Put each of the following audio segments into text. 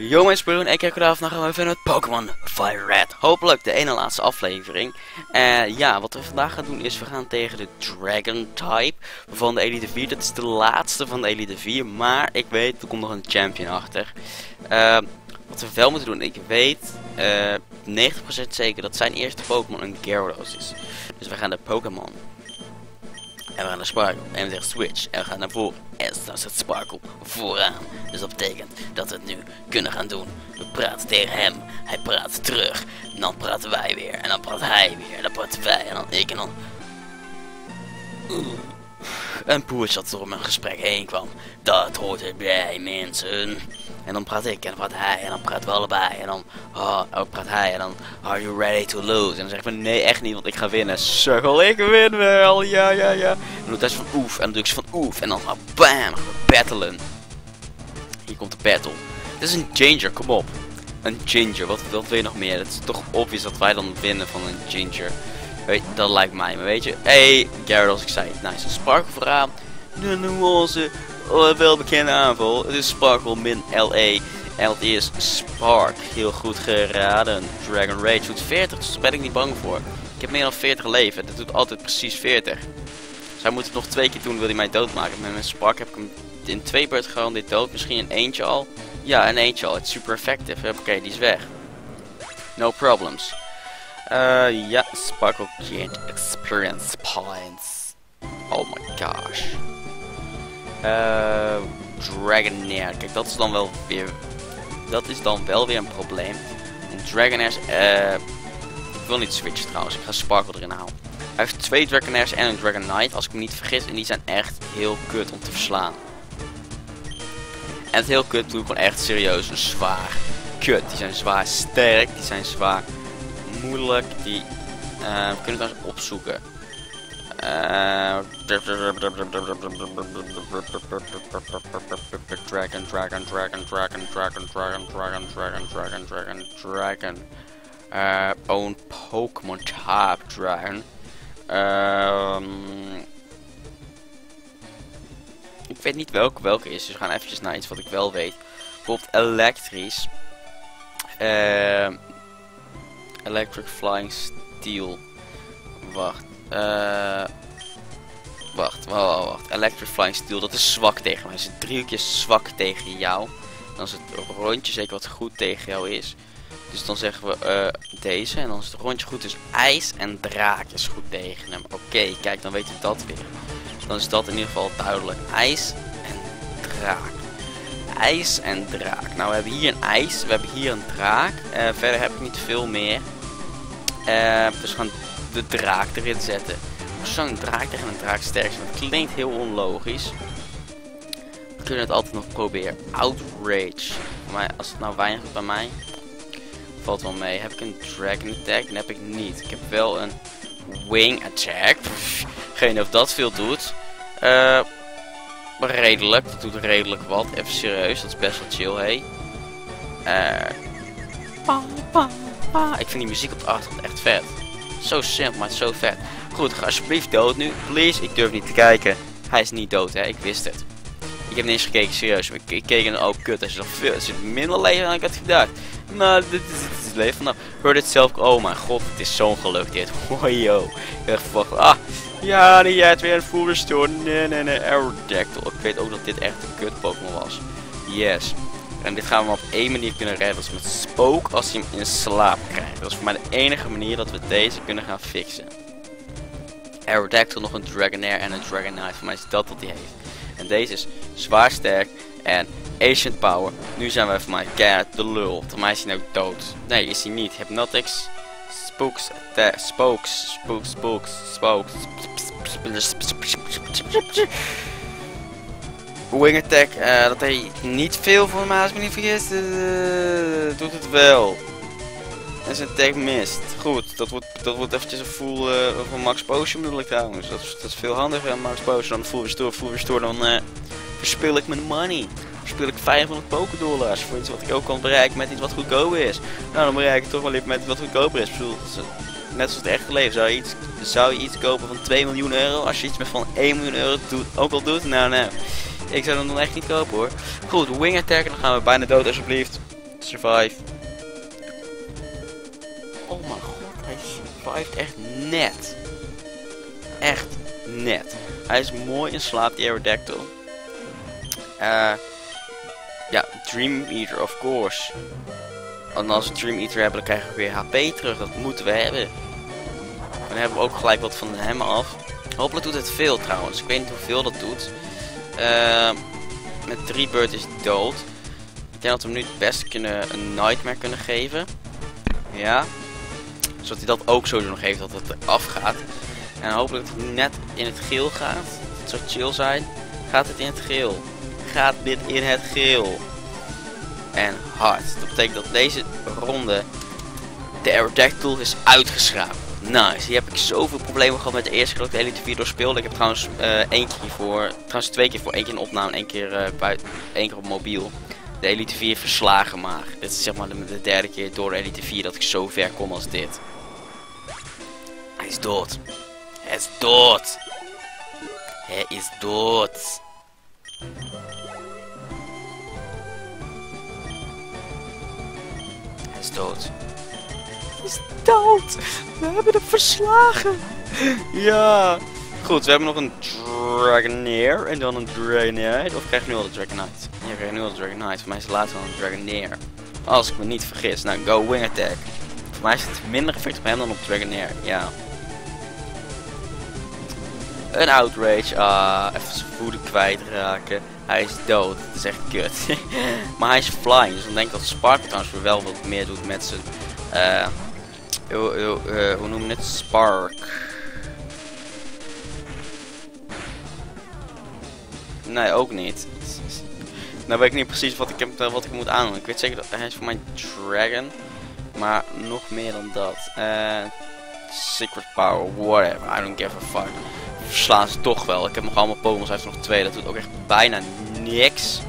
Yo mijn spullen, ik heb vandaag nog even met Pokémon Fire Red. Hopelijk de ene laatste aflevering. En ja, wat we vandaag gaan doen is we gaan tegen de Dragon type van de Elite 4. Dat is de laatste van de Elite 4, maar ik weet, er komt nog een champion achter. Uh, wat we wel moeten doen, ik weet uh, eh, 90% zeker dat zijn eerste Pokémon een Gyarados is. Dus we gaan de Pokémon en we gaan naar Sparkle. En we zeggen switch. En we gaan naar voren. En dan zit Sparkle vooraan. Dus dat betekent dat we het nu kunnen gaan doen. We praten tegen hem. Hij praat terug. En dan praten wij weer. En dan praat hij weer. En dan praten wij. En dan ik. En dan... Een poes dat door mijn gesprek heen kwam. Dat hoort erbij, mensen. En dan praat ik en dan praat hij en dan praten we allebei. En dan oh, oh, praat hij en dan are you ready to lose? En dan zeg ik van nee echt niet want ik ga winnen. Sukkel ik win wel, ja ja ja. En dan doe ik van oef en dan doe ik van oef. En dan we bam, battlen. Hier komt de battle. Dit is een ginger, kom op. Een ginger, wat, wat wil je nog meer? Het is toch obvious dat wij dan winnen van een ginger. Weet, dat lijkt mij, maar weet je. Hey, als ik zei, nice, een sparkle vooraan. De onze welbekende aanval. Het is Sparkle min LE. En het is Spark. Heel goed geraden. Dragon Rage doet 40, dus daar ben ik niet bang voor. Ik heb meer dan 40 leven. Dat doet altijd precies 40. Zij moet het nog twee keer doen, wil hij mij doodmaken. Met mijn Spark heb ik hem in twee beurt dit dood. Misschien een eentje al. Ja, een eentje al. Het is super effectief. Oké, die is weg. No problems. Uh, ja, Sparkle gained experience points. Oh my gosh. Uh, Dragonair. Kijk, dat is dan wel weer... Dat is dan wel weer een probleem. En Dragonairs... Uh, ik wil niet switchen trouwens. Ik ga Sparkle erin halen. Hij heeft twee Dragonairs en een Dragonite. Als ik me niet vergis. En die zijn echt heel kut om te verslaan. En het heel kut doe ik gewoon echt serieus. Een zwaar kut. Die zijn zwaar sterk. Die zijn zwaar moeilijk. Die uh, we kunnen eens opzoeken. Uh, dragon, dragon, dragon, dragon, dragon, dragon, dragon, dragon, dragon, dragon, dragon, dragon. Uh, own Pokemon type dragon. Um, ik weet niet welke welke is, dus we gaan eventjes naar iets wat ik wel weet. Bijvoorbeeld elektrisch. Uh, electric Flying Steel. Wacht. Uh, wacht, wacht, wacht. Electric Flying Steel, dat is zwak tegen mij. Is het drie keer zwak tegen jou. Dan is het rondje zeker wat goed tegen jou is. Dus dan zeggen we uh, deze. En dan is het rondje goed. Dus ijs en draak is goed tegen hem. Oké, kijk, dan weet je dat weer. Dan is dat in ieder geval duidelijk. IJs en draak. IJs en draak. Nou, we hebben hier een ijs. We hebben hier een draak. Uh, verder heb ik niet veel meer. Uh, dus we gaan de draak erin zetten. Zo'n draak tegen een draak sterk. Dat klinkt heel onlogisch. We kunnen het altijd nog proberen. Outrage. Maar als het nou weinig is bij mij. Valt wel mee. Heb ik een Dragon Attack? Dat heb ik niet. Ik heb wel een Wing Attack. Geen of dat veel doet. Uh, redelijk. Dat doet redelijk wat. Even serieus. Dat is best wel chill, hé. Hey. Uh, ik vind die muziek op de achtergrond echt vet. Zo simpel, maar zo vet. Goed, ga alsjeblieft dood nu. Please, ik durf niet te kijken. Hij is niet dood, hè. Ik wist het. Ik heb niet eens gekeken, serieus. Ik, keek en oh kut, er is nog veel. Er zit minder leven dan ik had gedacht. Nou, dit is, het leven. Nou, hoorde het zelf. Oh mijn god, het is zo'n geluk dit. Oh yo. Verwacht. Ah, ja, die jij weer een full restore. Nee, nee, nee. Aerodactyl. Ik weet ook dat dit echt een kut Pokémon was. Yes. En dit gaan we op één manier kunnen redden. Dat is met Spook als hij hem in slaap krijgt. Dat is voor mij de enige manier dat we deze kunnen gaan fixen. Aerodactyl, nog een Dragonair en een Dragonite. Voor mij is dat wat hij heeft. En deze is zwaar sterk en Ancient Power. Nu zijn we voor mij keihard de lul. Voor mij is hij nou dood. Nee, is hij niet. Hypnotics, Spooks, Spooks, Spooks, Spooks, Spooks. Wing Attack, uh, dat hij niet veel voor mij als me niet vergist. Uh, doet het wel. En zijn attack mist. Goed, dat wordt, dat wordt eventjes een full uh, van Max Potion bedoel ik trouwens. Dat is, dat veel handiger dan Max Potion. Dan full restore, full restore, dan verspil ik mijn money. Verspil ik 500 pokedollars voor iets wat ik ook kan bereiken met iets wat goedkoper is. Nou, dan bereik ik toch wel even met iets wat goedkoper is. Ik net zoals het echte leven. Zou je, iets, zou je iets kopen van 2 miljoen euro als je iets met van 1 miljoen euro doet, ook al doet? Nou, nou. Ik zou hem dan echt niet kopen hoor. Goed, wing attack. Dan gaan we bijna dood alsjeblieft. survive. Oh mijn god, hij survived echt net. Echt net. Hij is mooi in slaap, die Aerodactyl. Eh... ja, Dream Eater, of course. En als we Dream Eater hebben, dan krijgen we weer HP terug. Dat moeten we hebben. Dan hebben we ook gelijk wat van hem af. Hopelijk doet het veel trouwens. Ik weet niet hoeveel dat doet. Uh, met 3 bird is dood. Ik denk dat we hem nu het beste kunnen, een Nightmare kunnen geven. Ja. Zodat hij dat ook sowieso nog heeft, dat het eraf gaat. En hopelijk dat net in het geel gaat. Het zou chill zijn. Gaat het in het geel? Gaat dit in het geel? En hard. Dat betekent dat deze ronde de Aerodactyl is uitgeschraapt. Nice, hier heb ik zoveel problemen gehad met de eerste keer dat ik de Elite 4 doorspeelde. Ik heb trouwens uh, één keer voor, trouwens twee keer voor, één keer in opname en één keer, uh, buiten, één keer op mobiel. De Elite 4 verslagen maar. Dit is zeg maar de, de, derde keer door de Elite 4 dat ik zo ver kom als dit. Hij is dood. Hij is dood. Hij is dood. Hij is dood is dood. We hebben hem verslagen. Ja. Goed, we hebben nog een Dragonair en dan een Dragonite. Of krijg ik nu al de Dragonite? Ja, ik krijg nu al de Dragonite. Voor mij is het later dan een Dragonair. Als ik me niet vergis. Nou, go wing attack. Voor mij is het minder effect op hem dan op Dragonair. Ja. Een outrage. Ah, even zijn voeten kwijtraken. Hij is dood. Dat is echt kut. maar hij is flying. Dus dan denk ik dat Spark trouwens wel wat meer doet met zijn... Uh, Yo, uh, hoe noem het? Spark. Nee, ook niet. Nou weet ik niet precies wat ik, heb, wat ik moet aandoen. Ik weet zeker dat hij is voor mij Dragon. Maar nog meer dan dat. Uh, secret Power, whatever. I don't give a fuck. Verslaan ze toch wel. Ik heb nog allemaal Pokémon. Hij heeft nog twee. Dat doet ook echt bijna niks.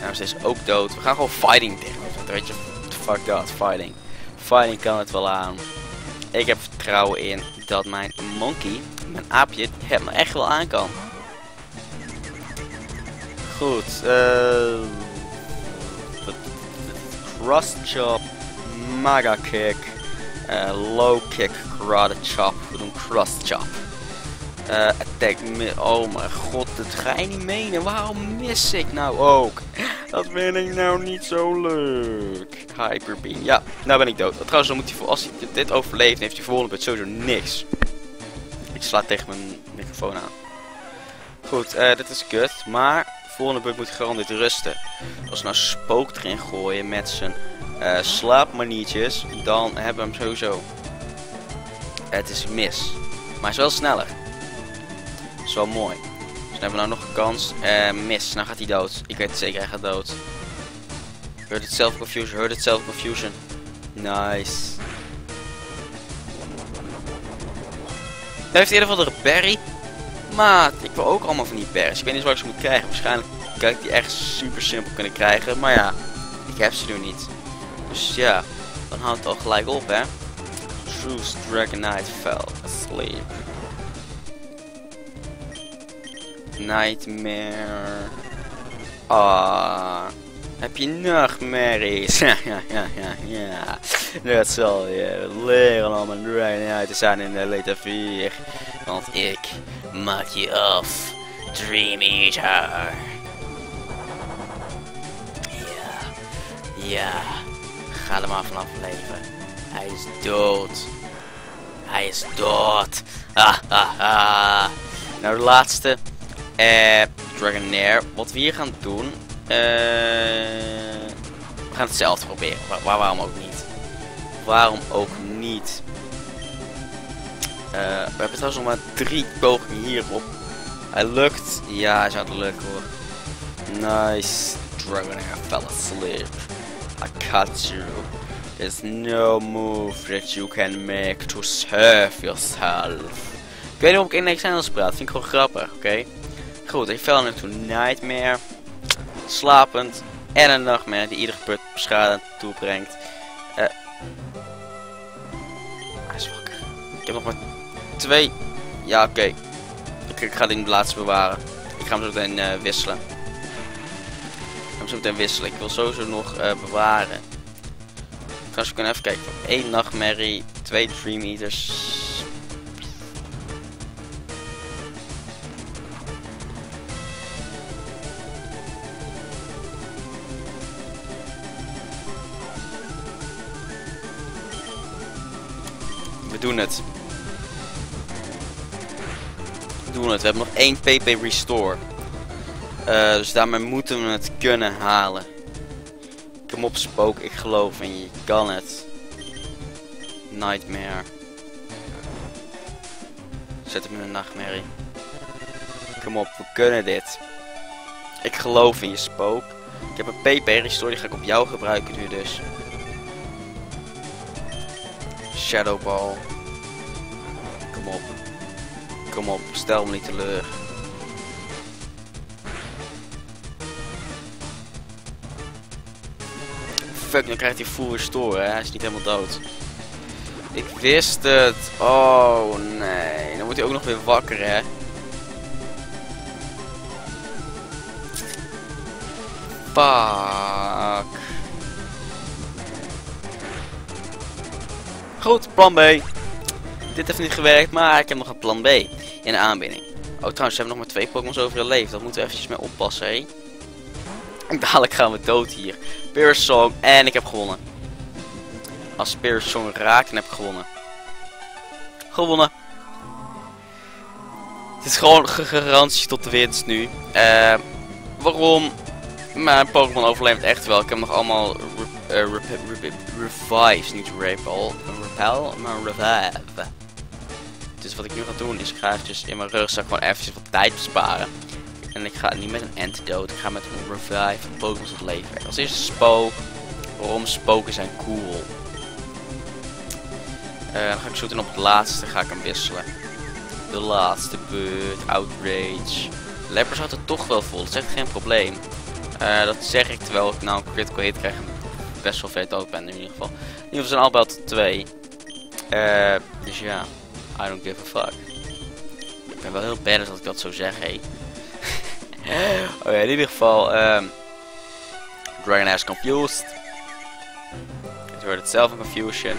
Nou, ze is ook dood. We gaan gewoon fighting tegen. Weet je, fuck dat, fighting. Fighting kan het wel aan. Ik heb vertrouwen in dat mijn monkey, mijn aapje, het me echt wel aan kan. Goed, eh... cross chop, maga kick, uh, low kick, karate chop, we doen cross chop. Uh, attack Oh mijn god, dat ga je niet menen. Waarom mis ik nou ook? Dat vind ik nou niet zo leuk. Hyperbeam. Ja, nou ben ik dood. Trouwens, dan moet hij, als hij dit overleeft, heeft hij volgende beurt sowieso niks. Ik sla tegen mijn microfoon aan. Goed, uh, dit is kut. Maar volgende beurt moet dit rusten. Als we nou spook erin gooien met zijn uh, slaapmaniertjes, dan hebben we hem sowieso. Het is mis. Maar hij is wel sneller is wel mooi. Dus dan hebben we nou nog een kans. Uh, mis, nou gaat hij dood. Ik weet het zeker, hij gaat dood. Heard it self confusion, heard it confusion. Nice. Hij heeft eerder van de berry. Maar ik wil ook allemaal van die berries. Ik weet niet waar ik ze moet krijgen. Waarschijnlijk kan ik die echt super simpel kunnen krijgen. Maar ja, ik heb ze nu niet. Dus ja, dan houdt het al gelijk op hè. Truce Dragonite fell asleep. Nightmare. Ah. Heb je nachtmerries? ja, ja, ja, ja. Dat zal je leren om een drain uit te zijn in de letter 4. Want ik maak je af. Dream Eater. Ja. Ja. Ga er maar vanaf leven. Hij is dood. Hij is dood. Ah, ah, ah. Nou, de laatste. Eh, Dragonair. Wat we hier gaan doen. Eh, we gaan hetzelfde proberen. Waar, waarom ook niet? Waarom ook niet? Uh, we hebben trouwens nog maar drie pogingen hierop. Hij lukt. Ja, hij zou het lukken hoor. Nice. Dragonair fell asleep. I cut you. There's no move that you can make to serve yourself. Ik weet niet of ik in Nederlands praat. Vind ik gewoon grappig, oké? Goed, ik val into Nightmare. Slapend. En een nachtmare die iedere put schade toebrengt. Uh, hij is wakker. Ik heb nog maar twee. Ja, oké. Ik, ik, ga die laatste bewaren. Ik ga hem zo meteen uh, wisselen. hem zo meteen wisselen. Ik wil sowieso nog uh, bewaren. Trouwens, we even kijken. 1 nachtmerrie, 2 Dream Eaters. We doen het. We doen het. We hebben nog één PP Restore. Uh, dus daarmee moeten we het kunnen halen. Kom op Spook, ik geloof in je. Je kan het. Nightmare. Zet hem in een nachtmerrie. Kom op, we kunnen dit. Ik geloof in je Spook. Ik heb een PP restore, die ga ik op jou gebruiken nu dus. Shadow Ball. Kom op. Kom op, stel me niet teleur. Fuck, dan krijgt hij full restore, hè? Hij is niet helemaal dood. Ik wist het. Oh, nee. Dan wordt hij ook nog weer wakker, hè? Fuck. Goed, plan B. Dit heeft niet gewerkt, maar ik heb nog een plan B in de aanbieding. Oh, trouwens, we hebben nog maar twee Pokémon's overleefd. Dat moeten we eventjes mee oppassen, hé. Dadelijk gaan we dood hier. Spirit Song en ik heb gewonnen. Als Spirit Song raakt, dan heb ik gewonnen. Gewonnen. Het is gewoon garantie tot de winst nu. Uh, waarom? Mijn Pokémon overleeft echt wel. Ik heb nog allemaal uh, revives, niet repel. Repel, maar revive. Dus wat ik nu ga doen is, ik ga eventjes in mijn rugzak gewoon eventjes wat tijd besparen. En ik ga niet met een antidote, ik ga met een revive Pokémon tot leven. Als eerste spook. Waarom spoken zijn cool. Uh, dan ga ik zo doen op het laatste ga ik hem wisselen. De laatste beurt, outrage. Leppers had het toch wel vol, dat is echt geen probleem. Dat zeg ik terwijl ik nou een critical hit krijg best wel vet ben in ieder geval. In ieder geval zijn allebei tot 2. Uh, dus ja, I don't give a fuck. Ik ben wel heel bad als ik dat zo zeg, hé. oh ja, in ieder geval, um, Dragon Ash Confused. Het wordt het zelf een Confusion.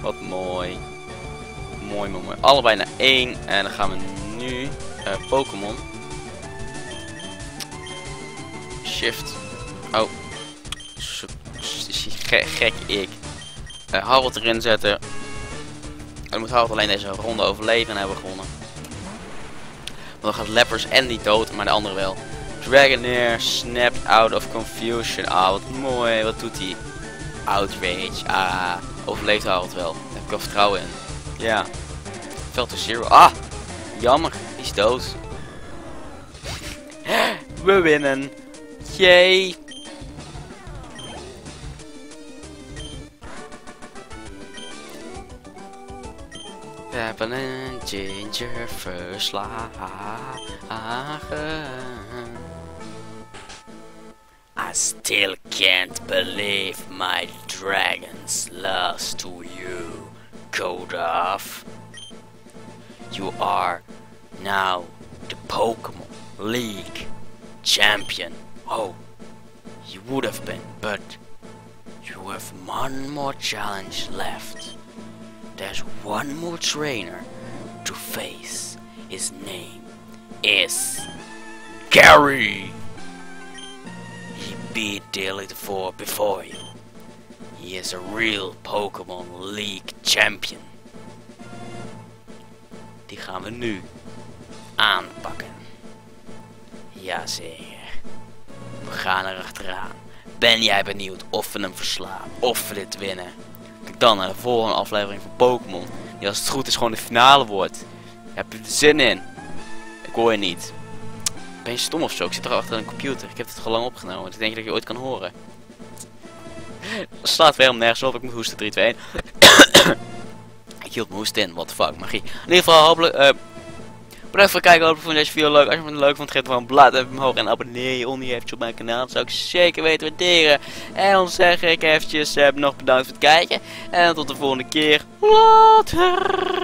Wat mooi. Mooi, mooi, mooi. Allebei naar 1. En dan gaan we nu uh, Pokémon. Shift. Oh. Gek, ik. Uh, Harold erin zetten. En dan moet Harold alleen deze ronde overleven en hebben gewonnen. Want dan gaat Leppers en die dood, maar de andere wel. Dragonair snapped out of confusion. Ah, wat mooi. Wat doet hij? Outrage. Ah, overleeft Harold wel. Heb ik wel vertrouwen in. Ja. Fell to zero. Ah, jammer. Die is dood. We winnen. Yay. Peppermint ginger verslagen. I still can't believe my dragons lost to you, Kodoff. You are now the Pokemon League champion. Oh, you would have been, but you have one more challenge left. There's one more trainer to face. His name is Gary. He beat Four before you. He is a real Pokémon League champion. Die gaan we nu aanpakken. Jazeker. We gaan er achteraan. Ben jij benieuwd of we hem verslaan? Of we dit winnen? Dan naar de volgende aflevering van Pokémon. Die als het goed is gewoon de finale wordt. Heb je er zin in? Ik hoor je niet. Ben je stom of zo? Ik zit er achter een computer. Ik heb het gewoon lang opgenomen. Ik denk dat je ooit kan horen. slaat weer om nergens op. Ik moet hoesten 3, 2, 1. ik hield mijn hoest in. What the fuck, magie. In ieder geval, hopelijk... Uh, Bedankt voor het kijken, hopelijk vond je deze video leuk. Als je het leuk vond, geef gewoon een blad even omhoog en abonneer je onder je op mijn kanaal. Dat zou ik zeker weten waarderen. En dan zeg ik eventjes uh, nog bedankt voor het kijken. En tot de volgende keer. Later!